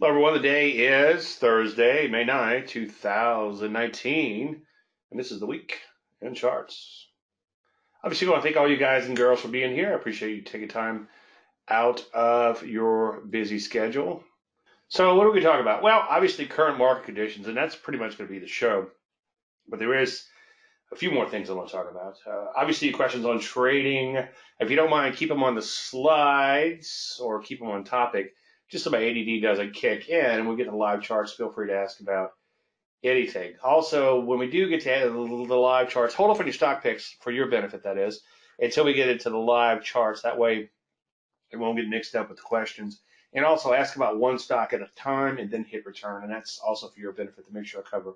Hello, everyone. The day is Thursday, May 9, 2019, and this is the week in charts. Obviously, I want to thank all you guys and girls for being here. I appreciate you taking time out of your busy schedule. So, what are we talking about? Well, obviously, current market conditions, and that's pretty much going to be the show. But there is a few more things I want to talk about. Uh, obviously, questions on trading. If you don't mind, keep them on the slides or keep them on topic just so my ADD doesn't kick in and we get the live charts, feel free to ask about anything. Also, when we do get to the live charts, hold off on your stock picks for your benefit, that is, until we get into the live charts. That way, it won't get mixed up with the questions. And also ask about one stock at a time and then hit return. And that's also for your benefit to make sure I cover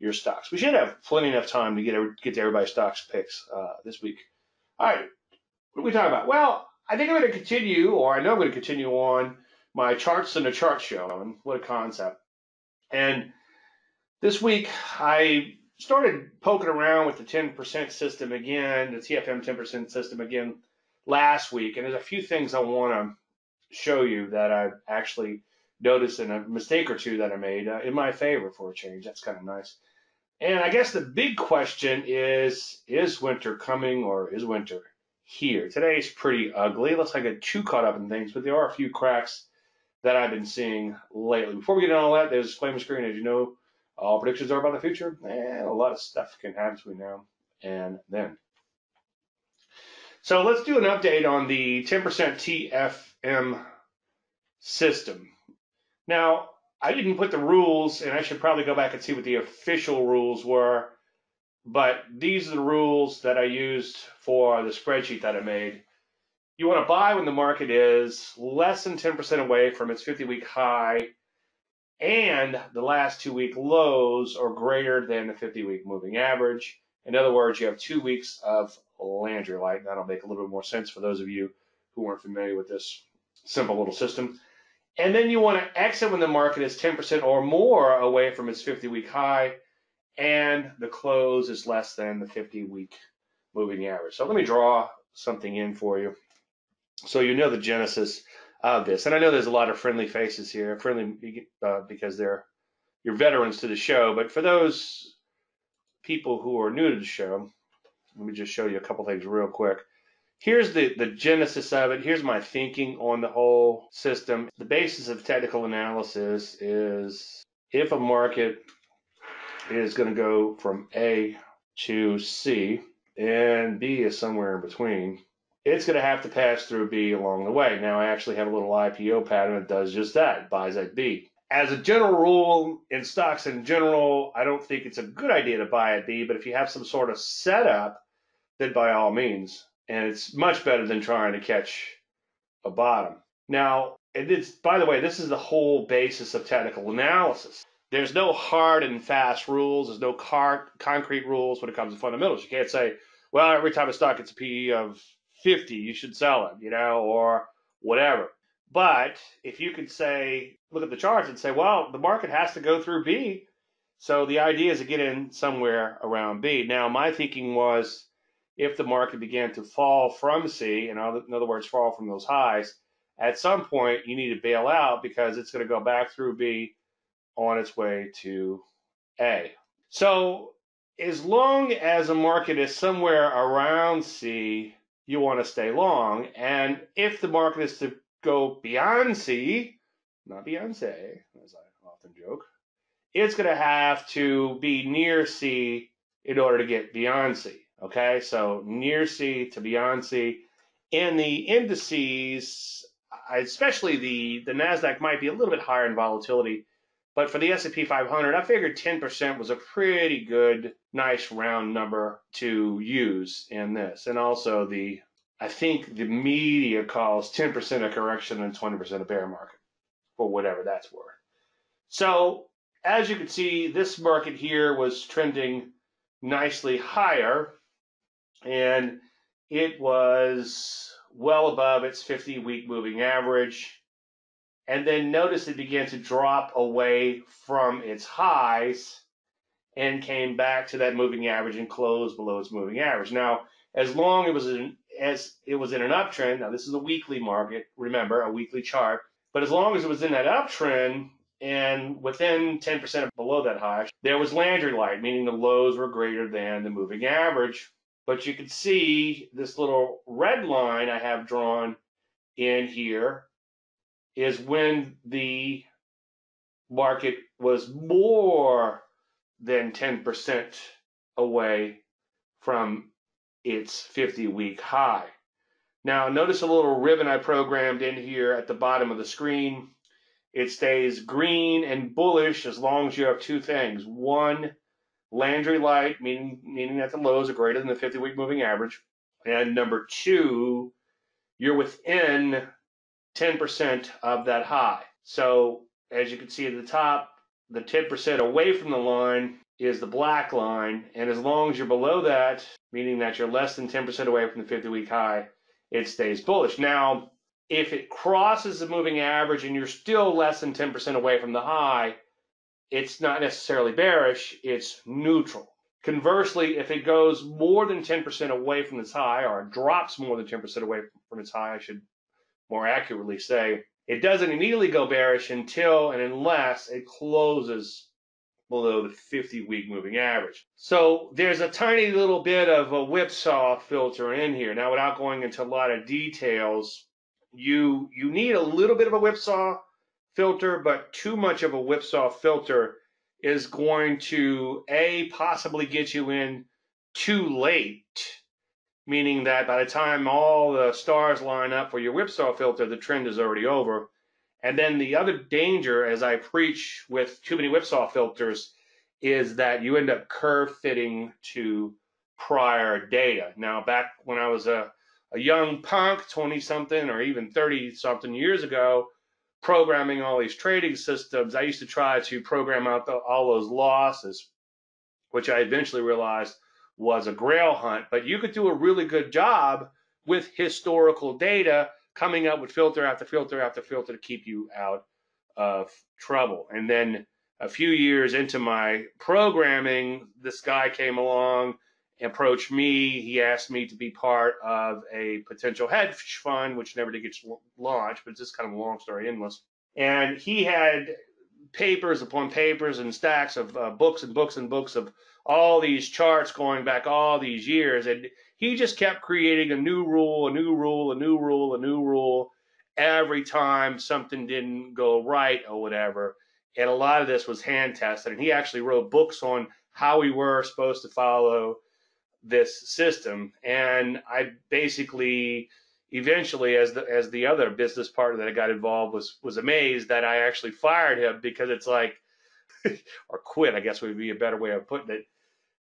your stocks. We should have plenty enough time to get get to everybody's stocks picks uh, this week. All right, what are we talking about? Well, I think I'm going to continue, or I know I'm going to continue on my charts in a chart show. And what a concept. And this week I started poking around with the 10% system again, the TFM 10% system again last week. And there's a few things I want to show you that I actually noticed in a mistake or two that I made uh, in my favor for a change. That's kind of nice. And I guess the big question is is winter coming or is winter here? Today's pretty ugly. Looks like I get too caught up in things, but there are a few cracks that I've been seeing lately. Before we get into all that, there's a disclaimer screen. As you know, all predictions are about the future, and a lot of stuff can happen between now and then. So let's do an update on the 10% TFM system. Now, I didn't put the rules, and I should probably go back and see what the official rules were, but these are the rules that I used for the spreadsheet that I made you want to buy when the market is less than 10% away from its 50 week high and the last two week lows are greater than the 50 week moving average. In other words, you have two weeks of Landry light. That'll make a little bit more sense for those of you who aren't familiar with this simple little system. And then you want to exit when the market is 10% or more away from its 50 week high and the close is less than the 50 week moving average. So let me draw something in for you so you know the genesis of this. And I know there's a lot of friendly faces here, friendly uh, because they're you're veterans to the show. But for those people who are new to the show, let me just show you a couple things real quick. Here's the, the genesis of it. Here's my thinking on the whole system. The basis of technical analysis is if a market is going to go from A to C and B is somewhere in between, it's going to have to pass through B along the way. Now, I actually have a little IPO pattern that does just that, buys at B. As a general rule, in stocks in general, I don't think it's a good idea to buy at B, but if you have some sort of setup, then by all means. And it's much better than trying to catch a bottom. Now, it's, by the way, this is the whole basis of technical analysis. There's no hard and fast rules. There's no car- concrete rules when it comes to fundamentals. You can't say, well, every time a stock gets a PE of 50, you should sell it, you know, or whatever. But if you could say, look at the charts and say, well, the market has to go through B. So the idea is to get in somewhere around B. Now, my thinking was if the market began to fall from C, in other, in other words, fall from those highs, at some point you need to bail out because it's going to go back through B on its way to A. So as long as a market is somewhere around C, you want to stay long. And if the market is to go beyond C, not Beyonce, as I often joke, it's going to have to be near C in order to get beyond C. Okay, so near C to beyond C. In the indices, especially the the Nasdaq might be a little bit higher in volatility, but for the S&P 500, I figured 10% was a pretty good, nice round number to use in this. And also the, I think the media calls 10% a correction and 20% a bear market, for whatever that's worth. So as you can see, this market here was trending nicely higher, and it was well above its 50 week moving average and then notice it began to drop away from its highs and came back to that moving average and closed below its moving average. Now, as long it was in, as it was in an uptrend, now this is a weekly market, remember a weekly chart, but as long as it was in that uptrend, and within 10% below that high, there was Landry light, meaning the lows were greater than the moving average. But you can see this little red line I have drawn in here is when the market was more than 10% away from its 50 week high. Now, notice a little ribbon I programmed in here at the bottom of the screen. It stays green and bullish as long as you have two things. One, Landry light, meaning, meaning that the lows are greater than the 50 week moving average. And number two, you're within 10% of that high. So as you can see at the top, the 10% away from the line is the black line. And as long as you're below that, meaning that you're less than 10% away from the 50 week high, it stays bullish. Now, if it crosses the moving average and you're still less than 10% away from the high, it's not necessarily bearish, it's neutral. Conversely, if it goes more than 10% away from its high, or drops more than 10% away from its high, I should more accurately say, it doesn't immediately go bearish until and unless it closes below the 50 week moving average. So there's a tiny little bit of a whipsaw filter in here. Now, without going into a lot of details, you you need a little bit of a whipsaw filter, but too much of a whipsaw filter is going to a possibly get you in too late, meaning that by the time all the stars line up for your whipsaw filter, the trend is already over. And then the other danger, as I preach with too many whipsaw filters, is that you end up curve fitting to prior data. Now, back when I was a, a young punk, 20 something or even 30 something years ago, programming all these trading systems, I used to try to program out the, all those losses, which I eventually realized was a grail hunt. But you could do a really good job with historical data coming up with filter after filter after filter to keep you out of trouble. And then a few years into my programming, this guy came along, approached me. He asked me to be part of a potential hedge fund, which never did get launched, but it's just kind of a long story, endless. And he had papers upon papers and stacks of uh, books and books and books of all these charts going back all these years. And he just kept creating a new rule, a new rule, a new rule, a new rule every time something didn't go right or whatever. And a lot of this was hand tested. And he actually wrote books on how we were supposed to follow this system. And I basically eventually as the as the other business partner that I got involved was was amazed that I actually fired him because it's like or quit, I guess would be a better way of putting it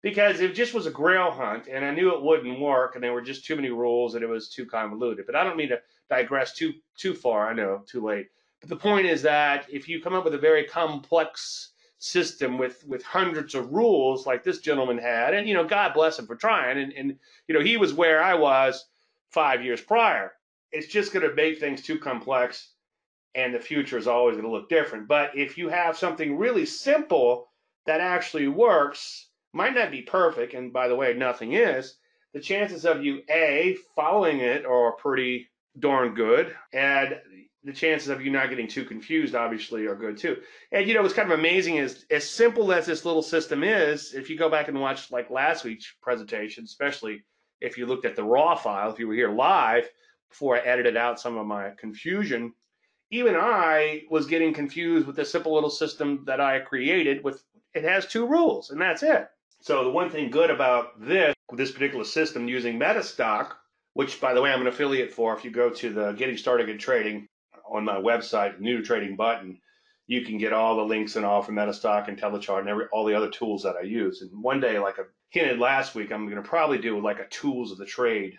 because it just was a grail hunt and I knew it wouldn't work and there were just too many rules and it was too convoluted. But I don't mean to digress too too far. I know, too late. But the point is that if you come up with a very complex system with with hundreds of rules like this gentleman had, and you know, God bless him for trying, and and you know, he was where I was five years prior. It's just going to make things too complex, and the future is always going to look different. But if you have something really simple that actually works, might not be perfect, and by the way, nothing is, the chances of you A, following it are pretty darn good, and the chances of you not getting too confused obviously are good too. And you know, what's kind of amazing is as simple as this little system is, if you go back and watch like last week's presentation, especially if you looked at the raw file, if you were here live before I edited out some of my confusion, even I was getting confused with the simple little system that I created with it has two rules and that's it. So the one thing good about this, this particular system using Metastock, which by the way, I'm an affiliate for, if you go to the Getting Started in Trading on my website, new trading button, you can get all the links and all from Metastock and Telechart and every, all the other tools that I use. And one day, like I hinted last week, I'm going to probably do like a tools of the trade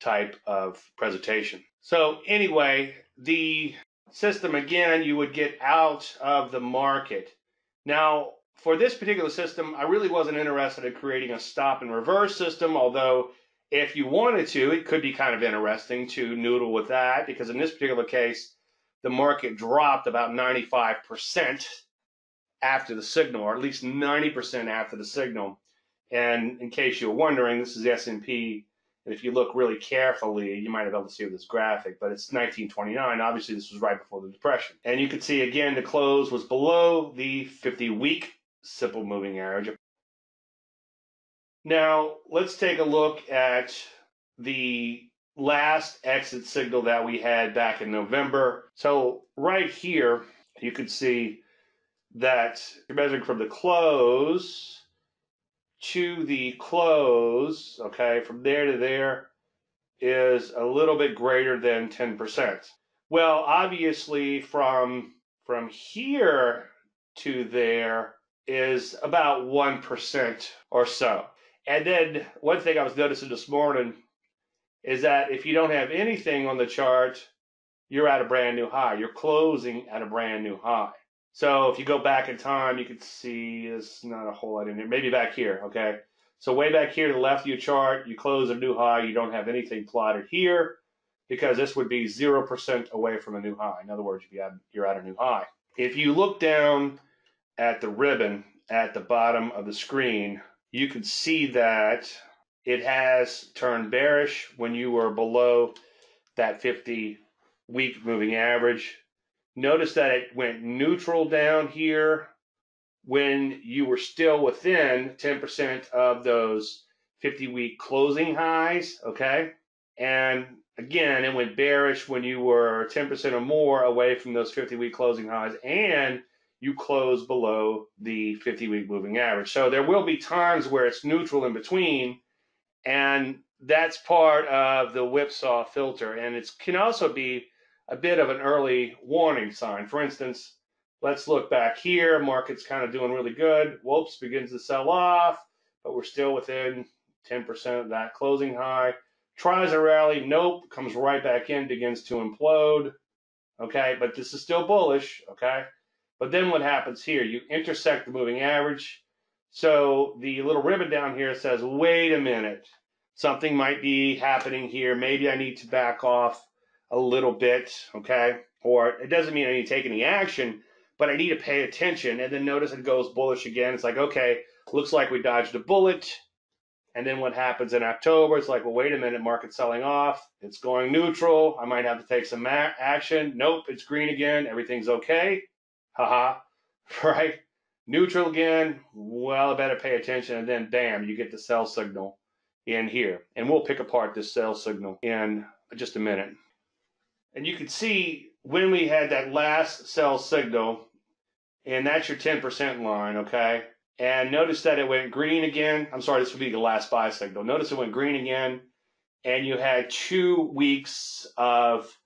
type of presentation. So anyway, the system again, you would get out of the market. Now, for this particular system, I really wasn't interested in creating a stop and reverse system, although if you wanted to, it could be kind of interesting to noodle with that because in this particular case, the market dropped about 95% after the signal, or at least 90% after the signal. And in case you're wondering, this is S&P And if you look really carefully, you might be able to see this graphic, but it's 1929. Obviously, this was right before the Depression. And you can see again the close was below the 50 week simple moving average. Now, let's take a look at the last exit signal that we had back in November. So, right here, you can see that you're measuring from the close to the close, okay, from there to there is a little bit greater than 10%. Well, obviously from from here to there is about 1% or so. And then one thing I was noticing this morning is that if you don't have anything on the chart, you're at a brand new high. You're closing at a brand new high. So if you go back in time, you can see there's not a whole lot in there. Maybe back here, okay? So way back here to the left of your chart, you close a new high. You don't have anything plotted here because this would be 0% away from a new high. In other words, you're at a new high. If you look down at the ribbon at the bottom of the screen, you can see that it has turned bearish when you were below that 50 week moving average. Notice that it went neutral down here when you were still within 10% of those 50 week closing highs, okay? And again, it went bearish when you were 10% or more away from those 50 week closing highs and you close below the 50 week moving average. So there will be times where it's neutral in between, and that's part of the whipsaw filter. And it can also be a bit of an early warning sign. For instance, let's look back here. Market's kind of doing really good. Whoops, begins to sell off, but we're still within 10% of that closing high. Tries a rally, nope, comes right back in, begins to implode. Okay, but this is still bullish. Okay, but then what happens here? You intersect the moving average. So the little ribbon down here says, wait a minute, something might be happening here. Maybe I need to back off a little bit, okay? Or it doesn't mean I need to take any action, but I need to pay attention. And then notice it goes bullish again. It's like, okay, looks like we dodged a bullet. And then what happens in October? It's like, well, wait a minute, market selling off. It's going neutral. I might have to take some action. Nope, it's green again. Everything's okay. Haha. Uh-huh. Right? Neutral again. Well, I better pay attention. And then, bam, you get the sell signal in here. And we'll pick apart this sell signal in just a minute. And you can see when we had that last sell signal, and that's your 10% line, okay? And notice that it went green again. I'm sorry, this would be the last buy signal. Notice it went green again, and you had two weeks of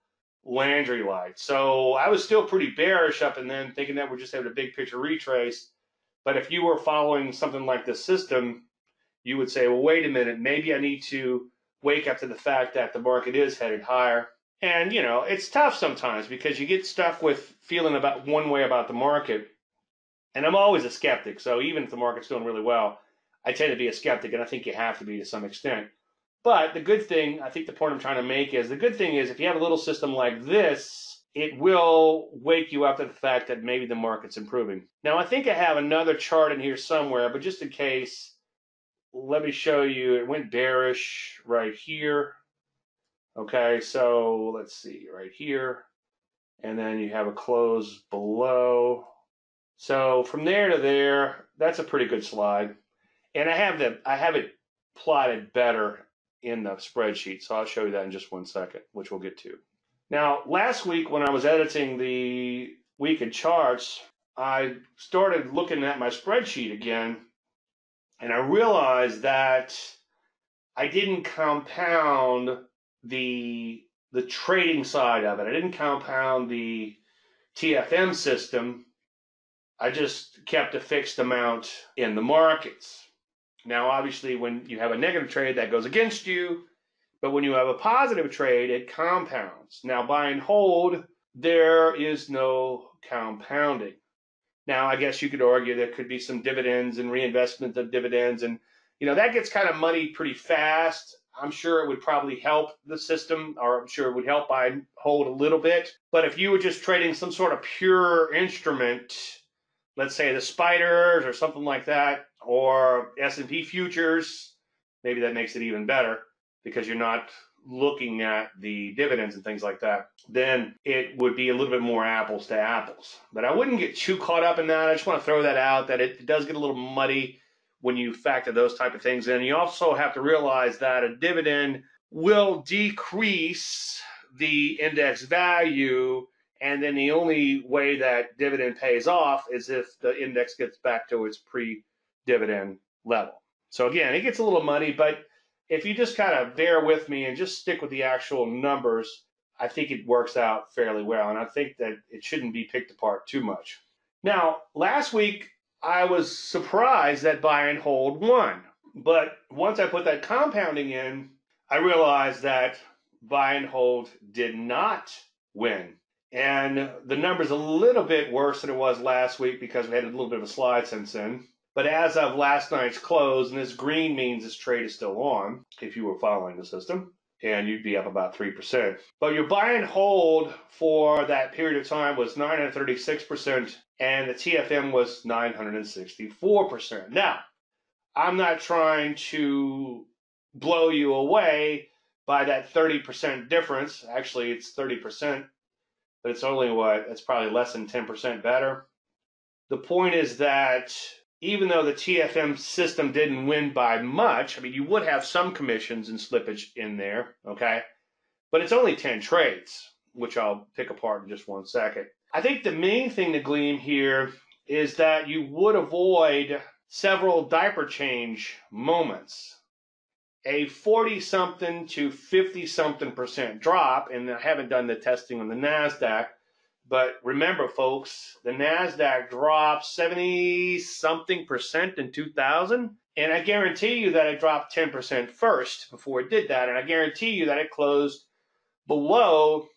Landry light. So I was still pretty bearish up and then thinking that we're just having a big picture retrace. But if you were following something like this system, you would say, well, wait a minute, maybe I need to wake up to the fact that the market is headed higher. And, you know, it's tough sometimes because you get stuck with feeling about one way about the market. And I'm always a skeptic. So even if the market's doing really well, I tend to be a skeptic. And I think you have to be to some extent. But the good thing, I think the point I'm trying to make is the good thing is if you have a little system like this, it will wake you up to the fact that maybe the market's improving. Now, I think I have another chart in here somewhere, but just in case, let me show you. It went bearish right here. Okay, so let's see right here. And then you have a close below. So from there to there, that's a pretty good slide. And I have the I have it plotted better in the spreadsheet. So I'll show you that in just one second, which we'll get to. Now, last week when I was editing the week in charts, I started looking at my spreadsheet again, and I realized that I didn't compound the the trading side of it. I didn't compound the TFM system. I just kept a fixed amount in the markets. Now, obviously, when you have a negative trade, that goes against you. But when you have a positive trade, it compounds. Now, buy and hold, there is no compounding. Now, I guess you could argue there could be some dividends and reinvestment of dividends, and you know that gets kind of money pretty fast. I'm sure it would probably help the system, or I'm sure it would help buy and hold a little bit. But if you were just trading some sort of pure instrument, let's say the spiders or something like that, or S&P futures, maybe that makes it even better. because you're not looking at the dividends and things like that, then it would be a little bit more apples to apples. But I wouldn't get too caught up in that. I just want to throw that out that it does get a little muddy when you factor those type of things in. You also have to realize that a dividend will decrease the index value and then the only way that dividend pays off is if the index gets back to its pre-dividend level. So again, it gets a little muddy, but if you just kind of bear with me and just stick with the actual numbers, I think it works out fairly well. And I think that it shouldn't be picked apart too much. Now, last week, I was surprised that buy and hold won. But once I put that compounding in, I realized that buy and hold did not win. And the number's a little bit worse than it was last week because we had a little bit of a slide since then. But as of last night's close, and this green means this trade is still on, if you were following the system, and you'd be up about 3%. But your buy and hold for that period of time was 936%, and the TFM was 964%. Now, I'm not trying to blow you away by that 30% difference. Actually, it's 30%, but it's only what? It's probably less than 10% better. The point is that even though the TFM system didn't win by much, I mean, you would have some commissions and slippage in there, okay? But it's only 10 trades, which I'll pick apart in just one second. I think the main thing to glean here is that you would avoid several diaper change moments. A 40 something to 50 something percent drop, and I haven't done the testing on the NASDAQ, but remember, folks, the NASDAQ dropped 70 something percent in 2000. And I guarantee you that it dropped 10% first before it did that. And I guarantee you that it closed below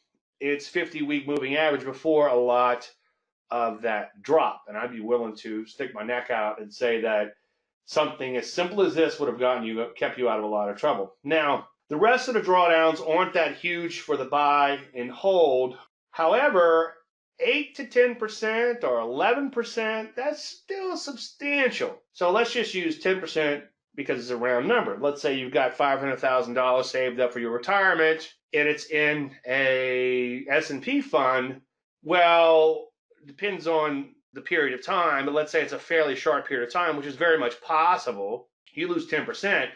its 50 week moving average before a lot of that drop. And I'd be willing to stick my neck out and say that something as simple as this would have gotten you, kept you out of a lot of trouble. Now, the rest of the drawdowns aren't that huge for the buy and hold However, 8 to 10% or 11%, that's still substantial. So let's just use 10% because it's a round number. Let's say you've got $500,000 saved up for your retirement and it's in a S&P fund. Well, depends on the period of time, but let's say it's a fairly short period of time, which is very much possible. You lose 10%.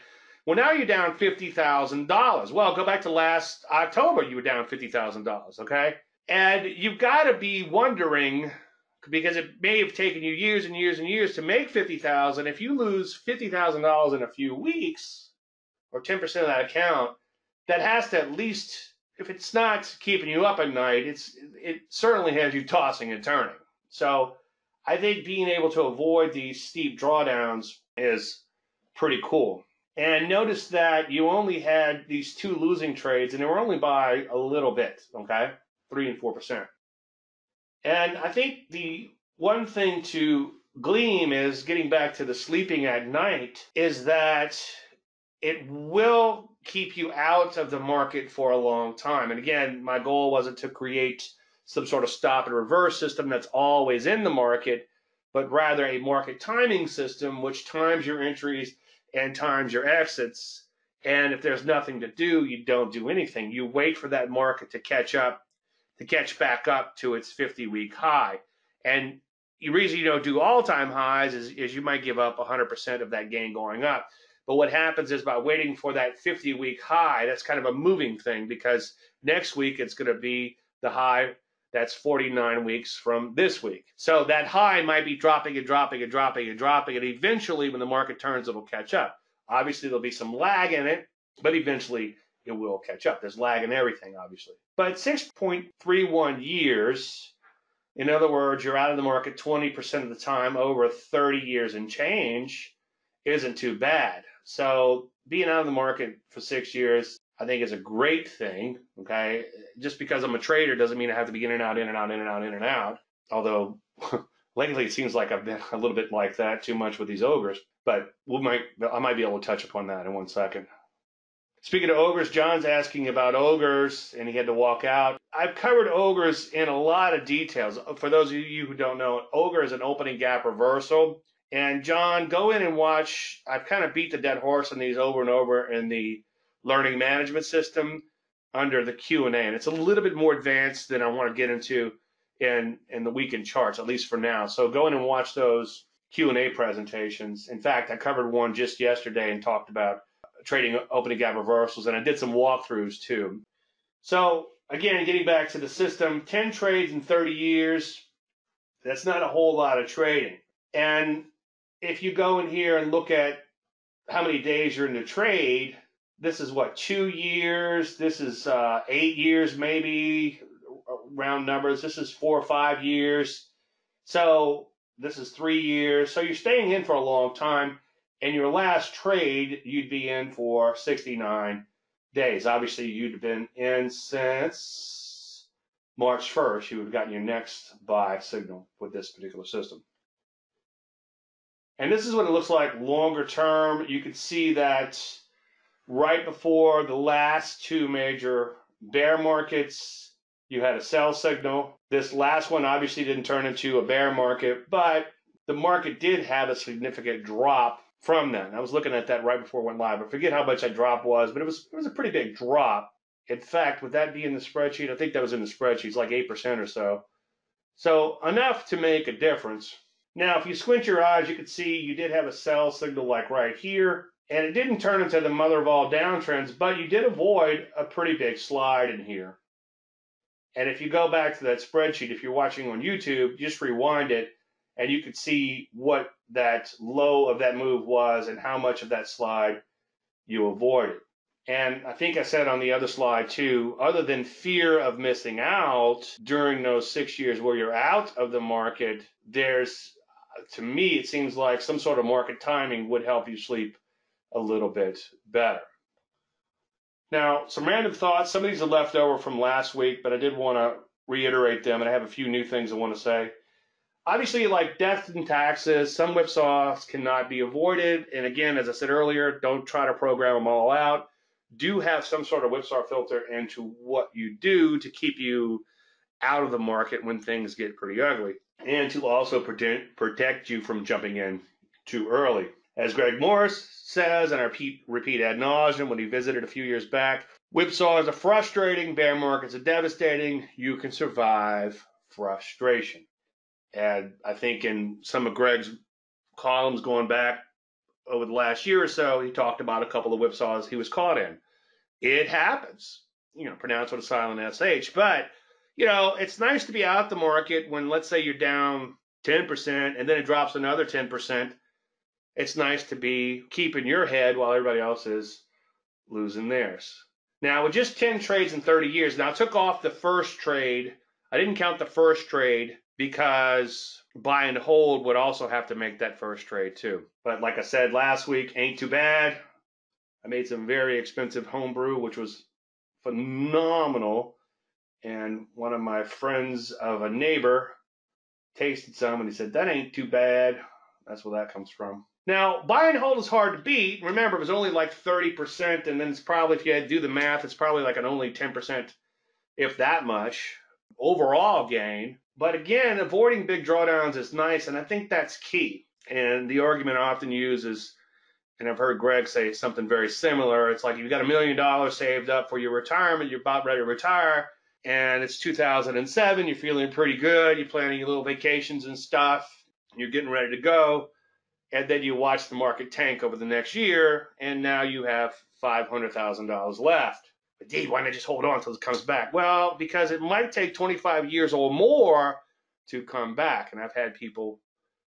Well, now you're down $50,000. Well, go back to last October, you were down $50,000, okay? And you've got to be wondering because it may have taken you years and years and years to make 50,000 if you lose $50,000 in a few weeks or 10% of that account that has to at least if it's not keeping you up at night it's it certainly has you tossing and turning. So i think being able to avoid these steep drawdowns is pretty cool. And notice that you only had these two losing trades and they were only by a little bit okay three and four percent. And I think the one thing to gleam is getting back to the sleeping at night is that it will keep you out of the market for a long time. And again, my goal wasn't to create some sort of stop and reverse system that's always in the market, but rather a market timing system which times your entries and times your exits. And if there's nothing to do, you don't do anything. You wait for that market to catch up to catch back up to its 50 week high. And the reason you don't do all time highs is, is you might give up 100% of that gain going up. But what happens is by waiting for that 50 week high, that's kind of a moving thing because next week it's going to be the high that's 49 weeks from this week. So that high might be dropping and dropping and dropping and dropping. And eventually, when the market turns, it'll catch up. Obviously, there'll be some lag in it, but eventually it will catch up. There's lag in everything, obviously. But 6.31 years, in other words, you're out of the market 20% of the time over 30 years and change, isn't too bad. So being out of the market for six years, I think is a great thing. Okay. Just because I'm a trader doesn't mean I have to be in and out, in and out, in and out, in and out. Although lately it seems like I've been a little bit like that too much with these ogres. But we might I might be able to touch upon that in one second. Speaking of ogres, John's asking about ogres, and he had to walk out. I've covered ogres in a lot of details. For those of you who don't know, ogre is an opening gap reversal. And John, go in and watch. I've kind of beat the dead horse on these over and over in the learning management system under the Q&A. And it's a little bit more advanced than I want to get into in, in the week in charts, at least for now. So go in and watch those Q&A presentations. In fact, I covered one just yesterday and talked about trading opening gap reversals, and I did some walkthroughs too. So again, getting back to the system, 10 trades in 30 years, that's not a whole lot of trading. And if you go in here and look at how many days you're in the trade, this is what, two years, this is uh, eight years maybe, round numbers, this is four or five years. So this is three years. So you're staying in for a long time. And your last trade, you'd be in for 69 days. Obviously, you'd have been in since March 1st. You would have gotten your next buy signal with this particular system. And this is what it looks like longer term. You can see that right before the last two major bear markets, you had a sell signal. This last one obviously didn't turn into a bear market, but the market did have a significant drop from then. I was looking at that right before it went live. I forget how much that drop was, but it was it was a pretty big drop. In fact, with that being in the spreadsheet, I think that was in the spreadsheet, like eight percent or so. So enough to make a difference. Now, if you squint your eyes, you could see you did have a sell signal like right here, and it didn't turn into the mother of all downtrends, but you did avoid a pretty big slide in here. And if you go back to that spreadsheet, if you're watching on YouTube, just rewind it and you could see what that low of that move was and how much of that slide you avoided. And I think I said on the other slide too, other than fear of missing out during those six years where you're out of the market, there's, to me, it seems like some sort of market timing would help you sleep a little bit better. Now, some random thoughts. Some of these are left over from last week, but I did want to reiterate them, and I have a few new things I want to say obviously, like death and taxes, some whipsaws cannot be avoided. And again, as I said earlier, don't try to program them all out. Do have some sort of whipsaw filter into what you do to keep you out of the market when things get pretty ugly, and to also protect protect you from jumping in too early. As Greg Morris says, and I repeat, repeat ad nauseum when he visited a few years back, whipsaws are frustrating, bear markets are devastating. You can survive frustration. And I think in some of Greg's columns going back over the last year or so, he talked about a couple of whipsaws he was caught in. It happens, you know, pronounced with a silent SH. But, you know, it's nice to be out the market when, let's say, you're down 10% and then it drops another 10%. It's nice to be keeping your head while everybody else is losing theirs. Now, with just 10 trades in 30 years, now I took off the first trade. I didn't count the first trade because buy and hold would also have to make that first trade too. But like I said last week, ain't too bad. I made some very expensive homebrew, which was phenomenal. And one of my friends of a neighbor tasted some and he said, That ain't too bad. That's where that comes from. Now, buy and hold is hard to beat. Remember, it was only like 30%, and then it's probably, if you had to do the math, it's probably like an only 10%, if that much, overall gain. But again, avoiding big drawdowns is nice, and I think that's key. And the argument I often use is, and I've heard Greg say something very similar. It's like you've got a million dollars saved up for your retirement, you're about ready to retire, and it's 2007, you're feeling pretty good, you're planning your little vacations and stuff, you're getting ready to go, and then you watch the market tank over the next year, and now you have $500,000 left. But gee, why not just hold on until it comes back? Well, because it might take 25 years or more to come back. And I've had people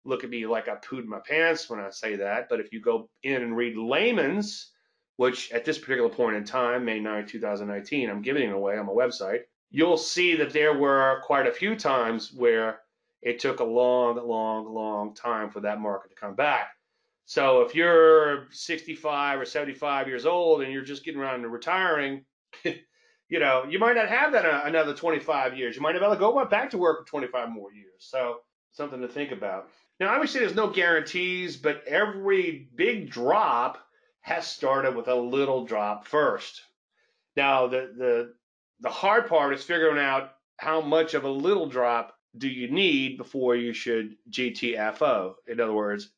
look at me like I pooed my pants when I say that. But if you go in and read Layman's, which at this particular point in time, May 9, 2019, I'm giving it away on my website, you'll see that there were quite a few times where it took a long, long, long time for that market to come back. So if you're 65 or 75 years old and you're just getting around to retiring, you know, you might not have that uh, another 25 years. You might have to go back to work for 25 more years. So something to think about. Now, obviously, there's no guarantees, but every big drop has started with a little drop first. Now, the the the hard part is figuring out how much of a little drop do you need before you should GTFO. In other words,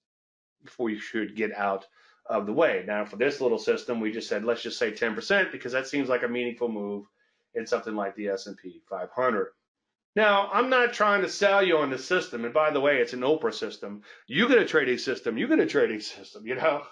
before you should get out of the way. Now, for this little system, we just said let's just say 10% because that seems like a meaningful move in something like the S&P 500. Now, I'm not trying to sell you on the system. And by the way, it's an Oprah system. You get a trading system. You get a trading system. You know,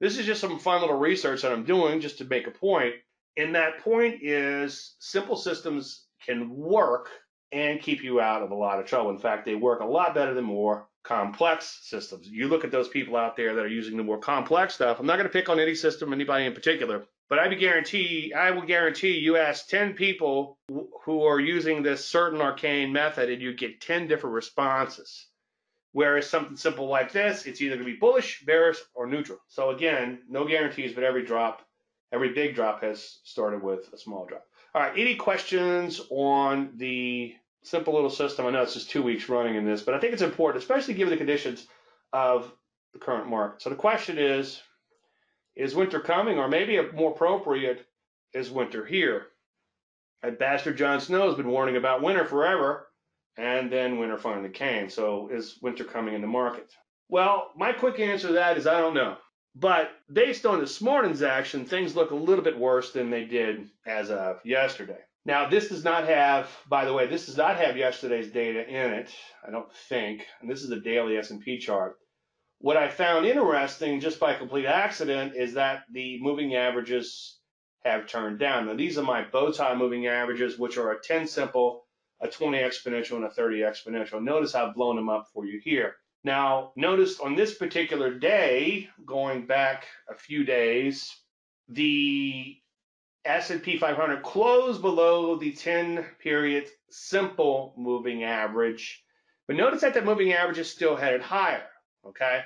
this is just some fun little research that I'm doing just to make a point. And that point is simple systems can work and keep you out of a lot of trouble. In fact, they work a lot better than more complex systems. You look at those people out there that are using the more complex stuff. I'm not going to pick on any system, anybody in particular, but I guarantee, I will guarantee you ask 10 people who are using this certain arcane method and you get 10 different responses. Whereas something simple like this, it's either going to be bullish, bearish, or neutral. So again, no guarantees, but every drop, every big drop has started with a small drop. All right, any questions on the simple little system? I know it's just two weeks running in this, but I think it's important, especially given the conditions of the current market. So the question is, is winter coming? Or maybe a more appropriate, is winter here? And Bastard Jon Snow has been warning about winter forever, and then winter finally came. So is winter coming in the market? Well, my quick answer to that is I don't know. But based on this morning's action, things look a little bit worse than they did as of yesterday. Now, this does not have, by the way, this does not have yesterday's data in it, I don't think. And this is a daily S&P chart. What I found interesting, just by complete accident, is that the moving averages have turned down. Now, these are my bow tie moving averages, which are a 10 simple, a 20 exponential, and a 30 exponential. Notice I've blown them up for you here. Now, notice on this particular day, going back a few days, the S&P 500 closed below the 10 period simple moving average. But notice that that moving average is still headed higher, okay?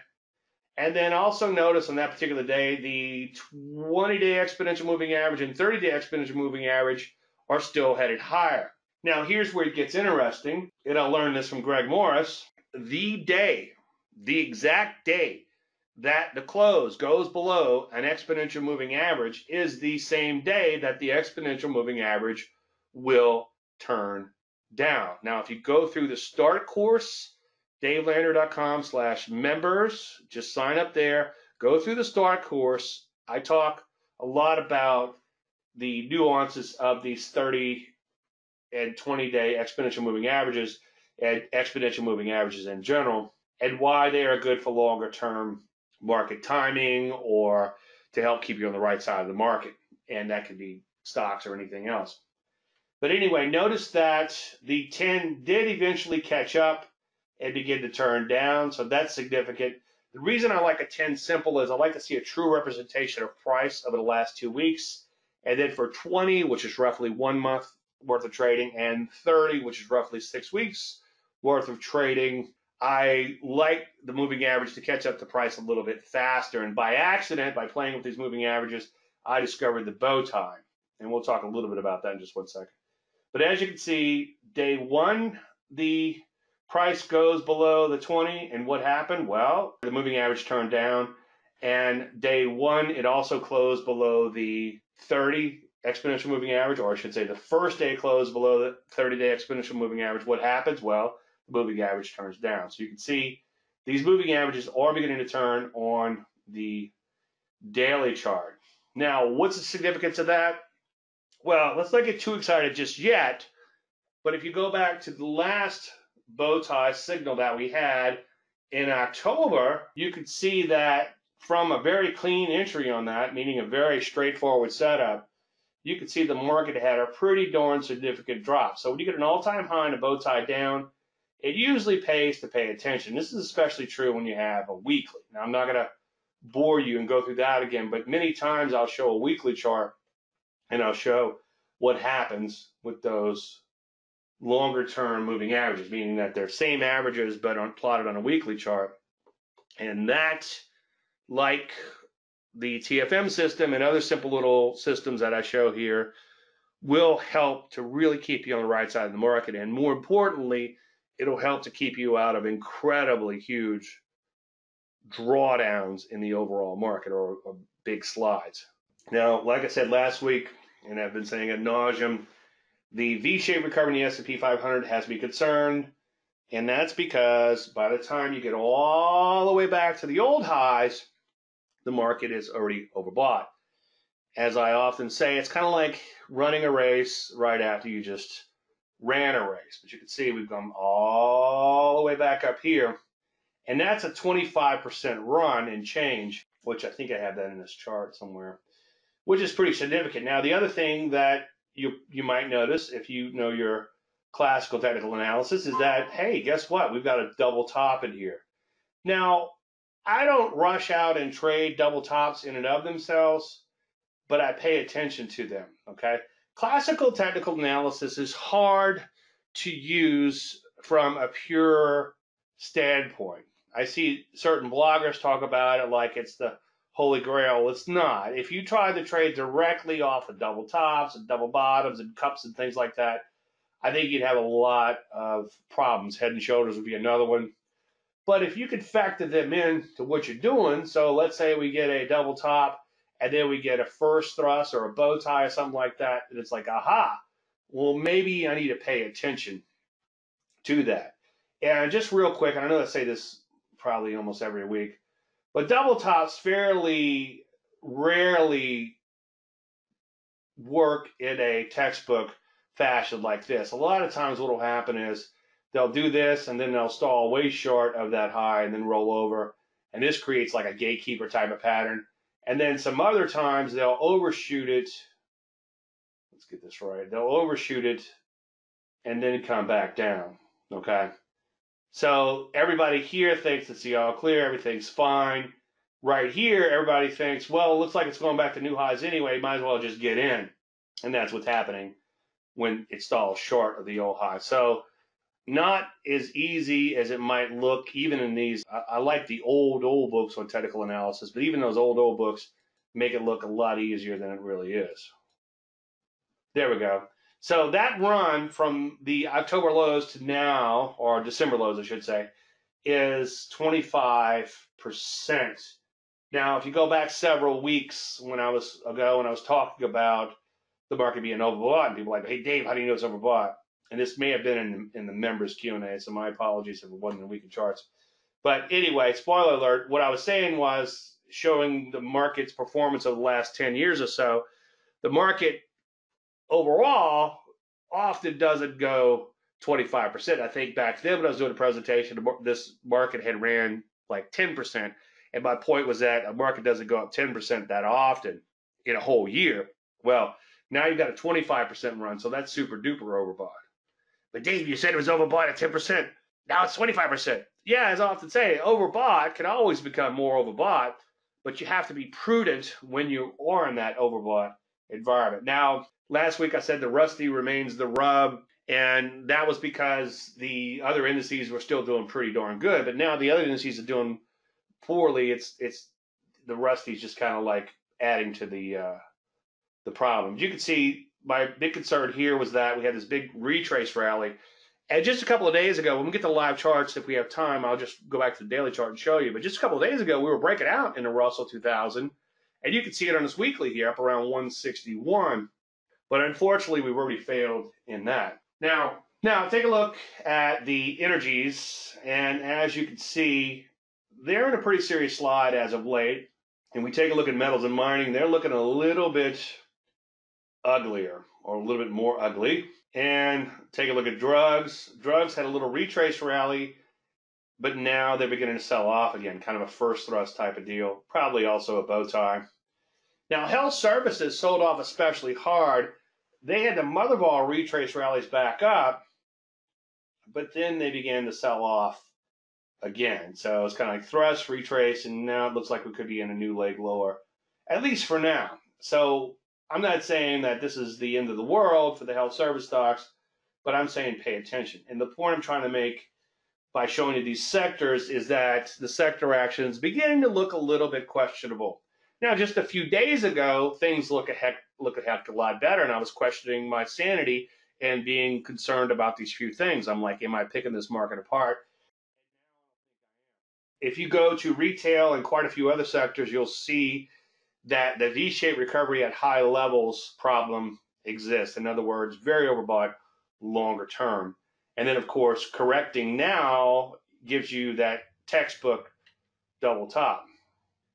And then also notice on that particular day, the 20 day exponential moving average and 30 day exponential moving average are still headed higher. Now, here's where it gets interesting, and I learned this from Greg Morris. The day, the exact day that the close goes below an exponential moving average is the same day that the exponential moving average will turn down. Now, if you go through the start course, davelandry.com slash members. Just sign up there. Go through the start course. I talk a lot about the nuances of these 30 and 20 day exponential moving averages and exponential moving averages in general and why they are good for longer term market timing or to help keep you on the right side of the market. And that could be stocks or anything else. But anyway, notice that the 10 did eventually catch up and begin to turn down. So that's significant. The reason I like a 10 simple is I like to see a true representation of price over the last two weeks. And then for 20, which is roughly one month worth of trading, and 30, which is roughly six weeks worth of trading, I like the moving average to catch up to price a little bit faster. And by accident, by playing with these moving averages, I discovered the bow tie. And we'll talk a little bit about that in just one second. But as you can see, day one, the price goes below the 20 and what happened well the moving average turned down and day one it also closed below the 30 exponential moving average or i should say the first day closed below the 30 day exponential moving average what happens well moving average turns down. So you can see these moving averages are beginning to turn on the daily chart. Now what's the significance of that? Well let's not get too excited just yet but if you go back to the last bow tie signal that we had in October, you could see that from a very clean entry on that, meaning a very straightforward setup, you could see the market had a pretty darn significant drop. So when you get an all-time high and a bow tie down, it usually pays to pay attention. This is especially true when you have a weekly. Now I'm not going to bore you and go through that again, but many times I'll show a weekly chart and I'll show what happens with those longer term moving averages, meaning that they're same averages but plotted on a weekly chart. And that, like the TFM system and other simple little systems that I show here, will help to really keep you on the right side of the market. And more importantly, it'll help to keep you out of incredibly huge drawdowns in the overall market or, or big slides. Now, like I said last week, and I've been saying ad nauseum, the V-shaped recovery in the S&P 500 has me concerned, and that's because by the time you get all the way back to the old highs, the market is already overbought. As I often say, it's kind of like running a race right after you just ran a race. But you can see we've gone all the way back up here. And that's a 25% run and change, which I think I have that in this chart somewhere, which is pretty significant. Now, the other thing that you, you might notice if you know your classical technical analysis is that, hey, guess what? We've got a double top in here. Now, I don't rush out and trade double tops in and of themselves, but I pay attention to them. Okay. Classical technical analysis is hard to use from a pure standpoint. I see certain bloggers talk about it like it's the holy grail. It's not. If you try to trade directly off of double tops and double bottoms and cups and things like that, I think you'd have a lot of problems. Head and shoulders would be another one. But if you could factor them in to what you're doing, so let's say we get a double top and then we get a first thrust or a bow tie or something like that, and it's like, aha, well, maybe I need to pay attention to that. And just real quick, and I know I say this probably almost every week, but double tops fairly rarely work in a textbook fashion like this. A lot of times, what will happen is they'll do this and then they'll stall way short of that high and then roll over. And this creates like a gatekeeper type of pattern. And then some other times they'll overshoot it. Let's get this right. They'll overshoot it and then come back down. Okay. So everybody here thinks it's the all clear, everything's fine. Right here, everybody thinks, well, it looks like it's going back to new highs anyway, might as well just get in. And that's what's happening when it stalls short of the old high. So not as easy as it might look, even in these. I, I, like the old, old books on technical analysis, but even those old, old books make it look a lot easier than it really is. There we go. So that run from the October lows to now, or December lows, I should say, is 25%. Now, if you go back several weeks when I was ago, when I was talking about the market being overbought, and people like, hey, Dave, how do you know it's overbought? And this may have been in, in the members Q&A, so my apologies if it wasn't in week in charts. But anyway, spoiler alert, what I was saying was showing the market's performance of the last 10 years or so. The market overall often doesn't go 25%. I think back then when I was doing a presentation, this market had ran like 10%. And my point was that a market doesn't go up 10% that often in a whole year. Well, now you've got a 25% run, so that's super duper overbought. But Dave, you said it was overbought at 10%. Now it's 25%. Yeah, as I often say, overbought can always become more overbought, but you have to be prudent when you are in that overbought environment. Now, last week I said the Rusty remains the rub, and that was because the other indices were still doing pretty darn good. But now the other indices are doing poorly. It's it's the Rusty's just kind of like adding to the uh, the problems. You can see my big concern here was that we had this big retrace rally. And just a couple of days ago, when we get the live charts, if we have time, I'll just go back to the daily chart and show you. But just a couple of days ago, we were breaking out in the Russell 2000, and you can see it on this weekly here, up around 161. But unfortunately, we've already failed in that. Now, now take a look at the energies, and as you can see, they're in a pretty serious slide as of late. And we take a look at metals and mining, they're looking a little bit uglier or a little bit more ugly. And take a look at drugs. Drugs had a little retrace rally, but now they're beginning to sell off again, kind of a first thrust type of deal. Probably also a bow tie. Now, health services sold off especially hard. They had the mother of all retrace rallies back up, but then they began to sell off again. So it's kind of like thrust, retrace, and now it looks like we could be in a new leg lower, at least for now. So I'm not saying that this is the end of the world for the health service stocks, but I'm saying pay attention. And the point I'm trying to make by showing you these sectors is that the sector action is beginning to look a little bit questionable. Now, just a few days ago, things look a heck look a heck a lot better, and I was questioning my sanity and being concerned about these few things. I'm like, am I picking this market apart? If you go to retail and quite a few other sectors, you'll see that the V-shaped recovery at high levels problem exists. In other words, very overbought longer term. And then, of course, correcting now gives you that textbook double top.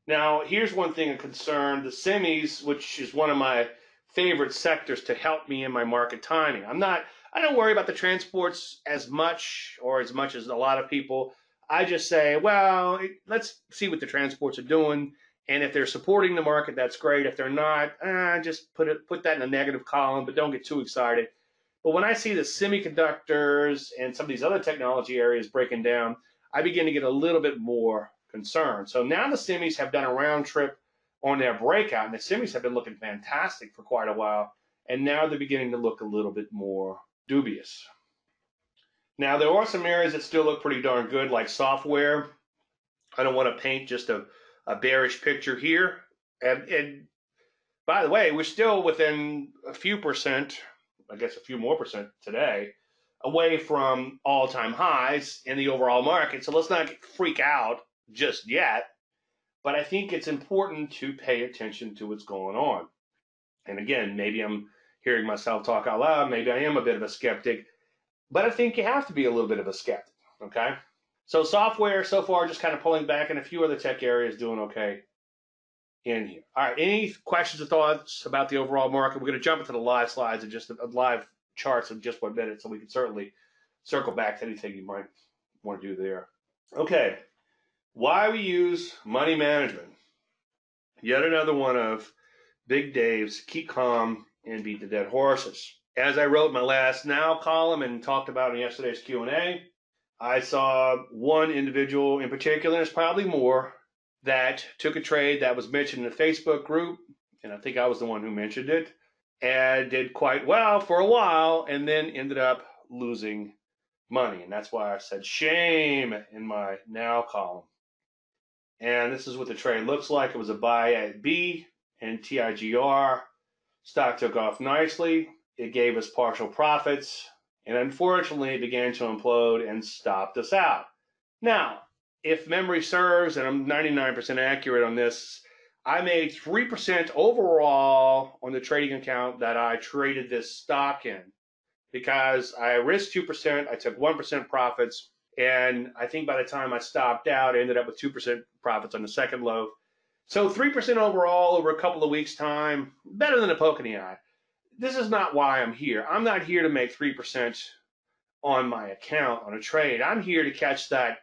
Now, here's one thing of concern the semis, which is one of my favorite sectors to help me in my market timing. I'm not, I don't worry about the transports as much or as much as a lot of people. I just say, well, let's see what the transports are doing. And if they're supporting the market, that's great. If they're not, eh, just put it, put that in a negative column, but don't get too excited. But when I see the semiconductors and some of these other technology areas breaking down, I begin to get a little bit more concerned. So now the semis have done a round trip on their breakout, and the semis have been looking fantastic for quite a while, and now they're beginning to look a little bit more dubious. Now there are some areas that still look pretty darn good, like software. I don't want to paint just a, a bearish picture here. And, and by the way, we're still within a few percent, I guess a few more percent today, away from all time highs in the overall market. So let's not freak out just yet. But I think it's important to pay attention to what's going on. And again, maybe I'm hearing myself talk out loud. Maybe I am a bit of a skeptic, but I think you have to be a little bit of a skeptic. Okay. So software so far just kind of pulling back, and a few other tech areas doing okay in here. All right. Any questions or thoughts about the overall market? We're going to jump into the live slides and just the live charts in just one minute, so we can certainly circle back to anything you might want to do there. Okay. Why we use money management. Yet another one of Big Dave's keep calm and beat the dead horses. As I wrote my last now column and talked about in yesterday's Q&A, I saw one individual in particular, there's probably more, that took a trade that was mentioned in the Facebook group, and I think I was the one who mentioned it, and did quite well for a while, and then ended up losing money. And that's why I said shame in my now column. And this is what the trade looks like. It was a buy at B and TIGR. Stock took off nicely. It gave us partial profits and unfortunately it began to implode and stopped us out. Now, if memory serves, and I'm 99% accurate on this, I made 3% overall on the trading account that I traded this stock in because I risked 2%, I took 1% profits, and I think by the time I stopped out, I ended up with 2% profits on the second loaf. So 3% overall over a couple of weeks' time, better than a poke in the eye this is not why I'm here. I'm not here to make 3% on my account on a trade. I'm here to catch that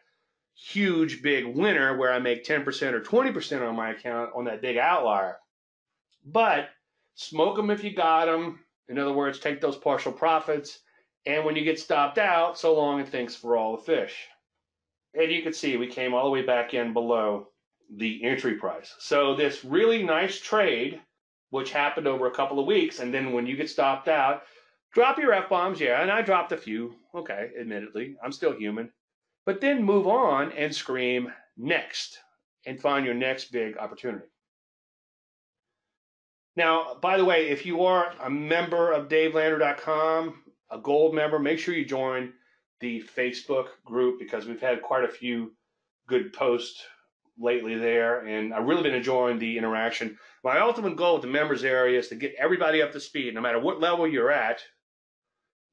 huge big winner where I make 10% or 20% on my account on that big outlier. But smoke them if you got them. In other words, take those partial profits. And when you get stopped out, so long and thanks for all the fish. And you can see we came all the way back in below the entry price. So this really nice trade which happened over a couple of weeks. And then when you get stopped out, drop your F bombs, yeah. And I dropped a few, okay, admittedly. I'm still human. But then move on and scream next and find your next big opportunity. Now, by the way, if you are a member of DaveLandry.com, a gold member, make sure you join the Facebook group because we've had quite a few good posts lately there, and I've really been enjoying the interaction. My ultimate goal with the members area is to get everybody up to speed, no matter what level you're at,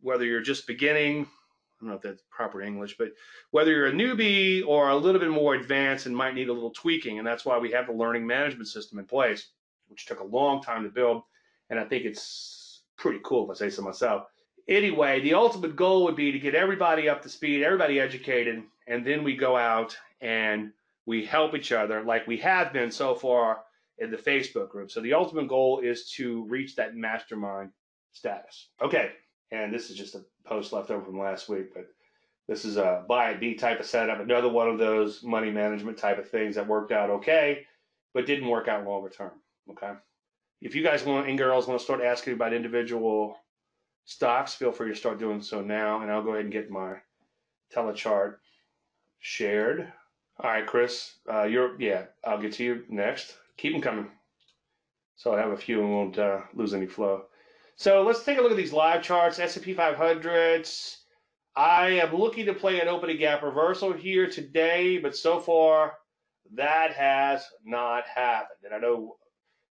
whether you're just beginning, I don't know if that's proper English, but whether you're a newbie or a little bit more advanced and might need a little tweaking, and that's why we have the learning management system in place, which took a long time to build, and I think it's pretty cool if I say so myself. Anyway, the ultimate goal would be to get everybody up to speed, everybody educated, and then we go out and we help each other like we have been so far in the Facebook group. So the ultimate goal is to reach that mastermind status. Okay, and this is just a post left over from last week, but this is a buy a B type of setup, another one of those money management type of things that worked out okay, but didn't work out longer term. Okay. If you guys want and girls want to start asking about individual stocks, feel free to start doing so now, and I'll go ahead and get my telechart shared. All right, Chris, uh, you're yeah. I'll get to you next. Keep them coming. So I have a few and won't uh, lose any flow. So let's take a look at these live charts. S&P 500s. I am looking to play an opening gap reversal here today, but so far that has not happened. And I know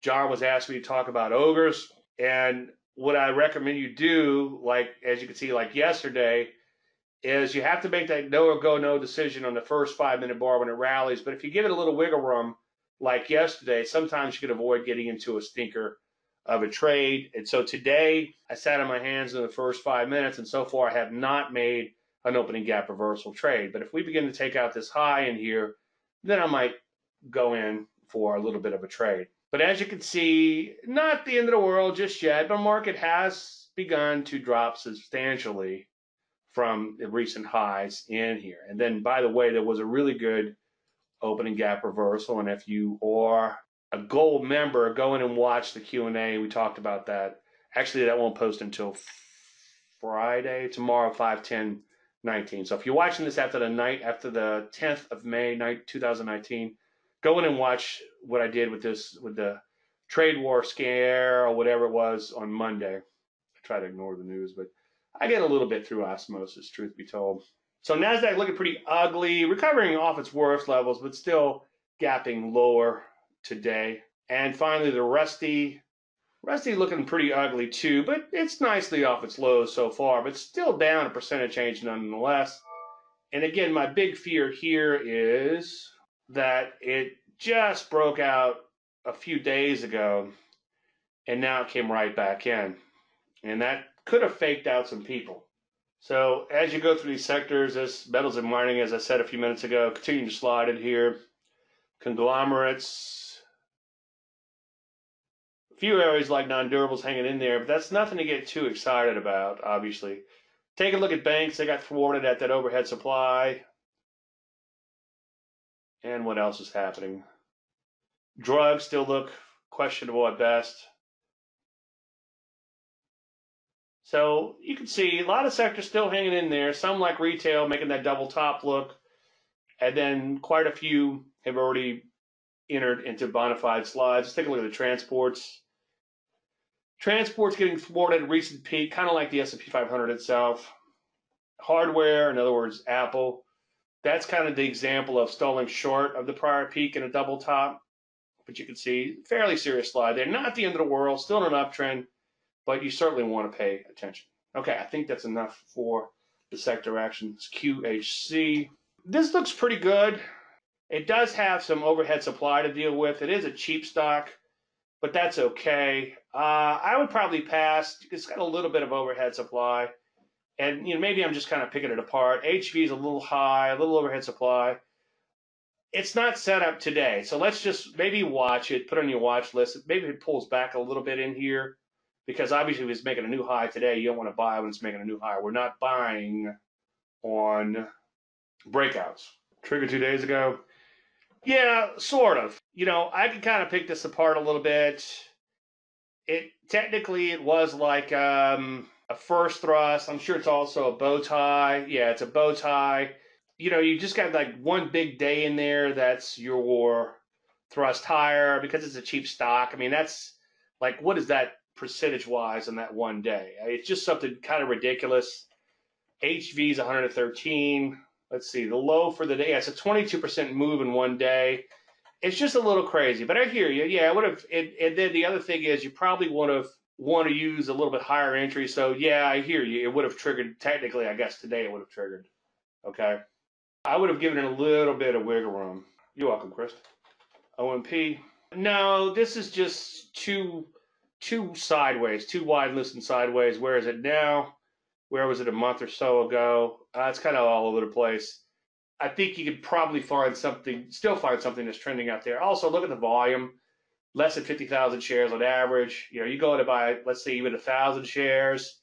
John was asking me to talk about ogres, and what I recommend you do, like as you can see, like yesterday, is you have to make that no or go no decision on the first five minute bar when it rallies. But if you give it a little wiggle room, like yesterday, sometimes you can avoid getting into a stinker of a trade. And so today I sat on my hands in the first five minutes, and so far I have not made an opening gap reversal trade. But if we begin to take out this high in here, then I might go in for a little bit of a trade. But as you can see, not the end of the world just yet, but market has begun to drop substantially from the recent highs in here. And then, by the way, there was a really good opening gap reversal. And if you are a gold member, go in and watch the Q&A. We talked about that. Actually, that won't post until Friday, tomorrow, 5, 10, 19. So if you're watching this after the night, after the 10th of May, night 2019, go in and watch what I did with this, with the trade war scare or whatever it was on Monday. I try to ignore the news, but I get a little bit through osmosis, truth be told. So NASDAQ looking pretty ugly, recovering off its worst levels, but still gapping lower today. And finally, the Rusty. Rusty looking pretty ugly too, but it's nicely off its lows so far, but still down a percentage change nonetheless. And again, my big fear here is that it just broke out a few days ago and now it came right back in. And that could have faked out some people. So as you go through these sectors, this metals and mining, as I said a few minutes ago, continue to slide in here. Conglomerates, a few areas like non-durables hanging in there, but that's nothing to get too excited about, obviously. Take a look at banks. They got thwarted at that overhead supply. And what else is happening? Drugs still look questionable at best. So you can see a lot of sectors still hanging in there. Some like retail making that double top look. And then quite a few have already entered into bona fide slides. Let's take a look at the transports. Transports getting thwarted at recent peak, kind of like the S&P 500 itself. Hardware, in other words, Apple, that's kind of the example of stalling short of the prior peak in a double top. But you can see fairly serious slide there. Not the end of the world, still in an uptrend but you certainly want to pay attention. Okay, I think that's enough for the sector actions. QHC. This looks pretty good. It does have some overhead supply to deal with. It is a cheap stock, but that's okay. Uh, I would probably pass. It's got a little bit of overhead supply. And you know, maybe I'm just kind of picking it apart. HV is a little high, a little overhead supply. It's not set up today. So let's just maybe watch it, put it on your watch list. Maybe it pulls back a little bit in here because obviously if it's making a new high today, you don't want to buy when it's making a new high. We're not buying on breakouts. Trigger two days ago. Yeah, sort of. You know, I can kind of pick this apart a little bit. It technically it was like um, a first thrust. I'm sure it's also a bow tie. Yeah, it's a bow tie. You know, you just got like one big day in there that's your thrust higher because it's a cheap stock. I mean, that's like what is that percentage wise on that one day. It's just something kind of ridiculous. HV is 113. Let's see, the low for the day. Yeah, it's a 22% move in one day. It's just a little crazy, but I hear you. Yeah, I would have. And, and then the other thing is, you probably would have want to use a little bit higher entry. So yeah, I hear you. It would have triggered. Technically, I guess today it would have triggered. Okay, I would have given it a little bit of wiggle room. You're welcome, Chris. OMP. No, this is just too too sideways, too wide listen sideways. Where is it now? Where was it a month or so ago? Uh, it's kind of all over the place. I think you could probably find something, still find something that's trending out there. Also, look at the volume. Less than 50,000 shares on average. You know, you go to buy, let's say, even a thousand shares,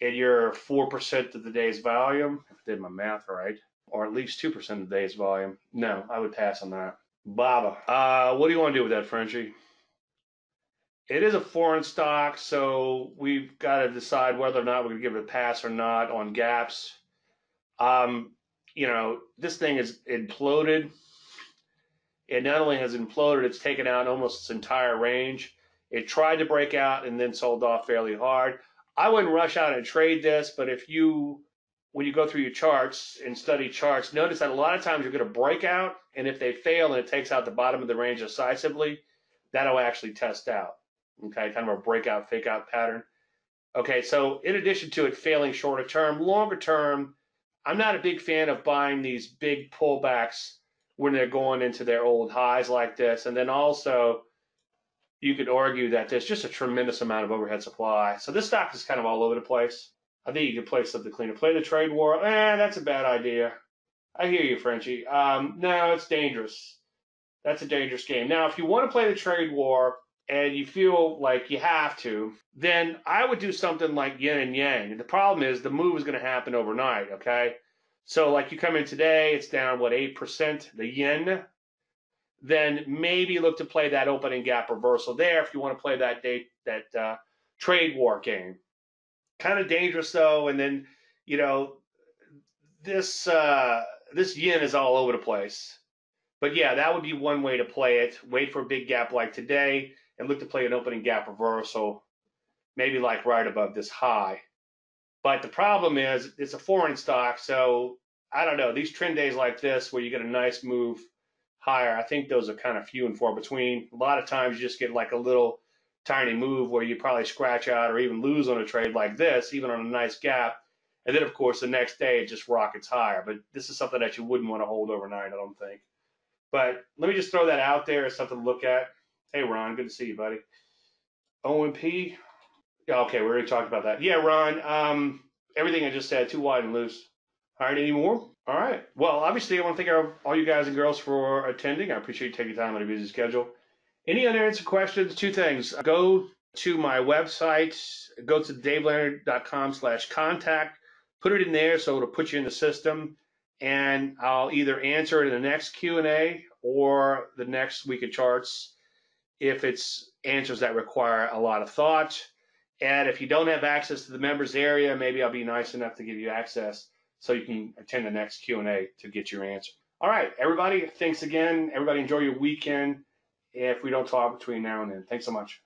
and you're 4% of the day's volume, if I did my math right, or at least 2% of the day's volume. No, I would pass on that. Baba. Uh, what do you want to do with that, Frenchie? It is a foreign stock, so we've got to decide whether or not we're going to give it a pass or not on gaps. Um, you know, this thing is imploded. It not only has imploded, it's taken out almost its entire range. It tried to break out and then sold off fairly hard. I wouldn't rush out and trade this, but if you, when you go through your charts and study charts, notice that a lot of times you're going to break out, and if they fail and it takes out the bottom of the range decisively, that'll actually test out okay, kind of a breakout, fake out pattern. Okay, so in addition to it failing shorter term, longer term, I'm not a big fan of buying these big pullbacks when they're going into their old highs like this. And then also, you could argue that there's just a tremendous amount of overhead supply. So this stock is kind of all over the place. I think you could play something cleaner. Play the trade war. Eh, that's a bad idea. I hear you, Frenchie. Um, no, it's dangerous. That's a dangerous game. Now, if you want to play the trade war and you feel like you have to, then I would do something like yin and yang. the problem is the move is going to happen overnight, okay? So, like you come in today, it's down, what, 8%, the yen. Then maybe look to play that opening gap reversal there if you want to play that date, that uh, trade war game. Kind of dangerous though, and then you know this uh, this yen is all over the place. But yeah, that would be one way to play it. Wait for a big gap like today and look to play an opening gap reversal, maybe like right above this high. But the problem is it's a foreign stock, so I don't know. These trend days like this, where you get a nice move higher, I think those are kind of few and far between. A lot of times you just get like a little tiny move where you probably scratch out or even lose on a trade like this, even on a nice gap. And then, of course, the next day it just rockets higher. But this is something that you wouldn't want to hold overnight, I don't think. But let me just throw that out there as something to look at. Hey, Ron, good to see you, buddy. OMP. Okay, we already talked about that. Yeah, Ron, um, everything I just said, too wide and loose. All right, any more? All right. Well, obviously, I want to thank all you guys and girls for attending. I appreciate you taking time on a busy schedule. Any unanswered questions? Two things. Go to my website, go to davelandry.com slash contact put it in there so it'll put you in the system and I'll either answer it in the next Q&A or the next week of charts if it's answers that require a lot of thought. And if you don't have access to the members area, maybe I'll be nice enough to give you access so you can attend the next Q&A to get your answer. All right, everybody, thanks again. Everybody enjoy your weekend if we don't talk between now and then. Thanks so much.